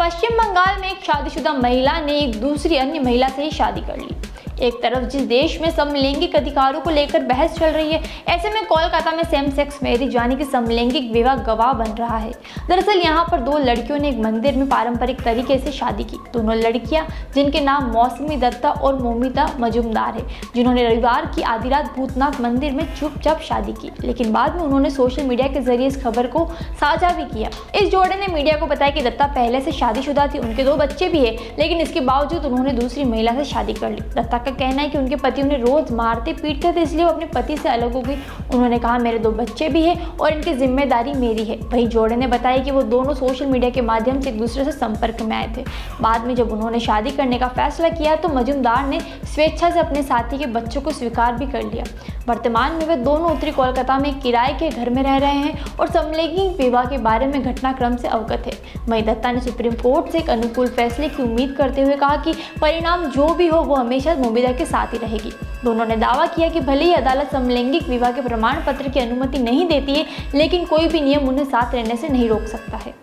पश्चिम बंगाल में एक शादीशुदा महिला ने एक दूसरी अन्य महिला से शादी कर ली। एक तरफ़ जिस देश में समलैंगिक अधिकारों को लेकर बहस चल रही है, ऐसे में कोलकाता में सेम सेक्स मैरिज यानी कि समलैंगिक विवाह गवाह बन रहा है। दरअसल यहाँ पर दो लड़कियों ने एक मंदिर में पारंपरिक तरीके से शादी की। दोनों लड़कियाँ, जिनके नाम मौसमी दत्ता और मोमिता मजुमदार है, जिन्होंने रविवार की आधी रात भूतनाथ मंदिर में चुपचाप शादी की। लेकिन बाद में उन्होंने सोशल मीडिया के ज़रिए इस खबर को साझा भी किया। इस जोड़े ने मीडिया को बताया कि दत्ता पहले से शादीशुदा थी, उनके दो बच्चे भी है, लेकिन इसके बावजूद उन्होंने दूसरी महिला से शादी कर ली। दत्ता का कहना है कि उनके पति उन्हें रोज मारते, पीटते थे, इसलिए वो अपने पति से अलग हो गई। उन्होंने कहा, मेरे दो बच्चे भी हैं और इनकी ज़िम्मेदारी मेरी है। वही जोड़े ने बताया कि वो दोनों सोशल मीडिया के माध्यम से एक दूसरे से संपर्क में आए थे। बाद में जब उन्होंने शादी करने का फैसला किया तो मजुमदार ने स्वेच्छा से अपने साथी के बच्चों को स्वीकार भी कर लिया। वर्तमान में वे दोनों उत्तरी कोलकाता में किराए के घर में रह रहे हैं और समलैंगिक विवाह के बारे में घटनाक्रम से अवगत है। वही दत्ता ने सुप्रीम कोर्ट से एक अनुकूल फैसले की उम्मीद करते हुए कहा कि परिणाम जो भी हो, वो हमेशा मोबिदा के साथ ही रहेगी। दोनों ने दावा किया कि भले ही अदालत समलैंगिक विवाह के प्रमाण पत्र की अनुमति नहीं देती है, लेकिन कोई भी नियम उन्हें साथ रहने से नहीं रोक सकता है।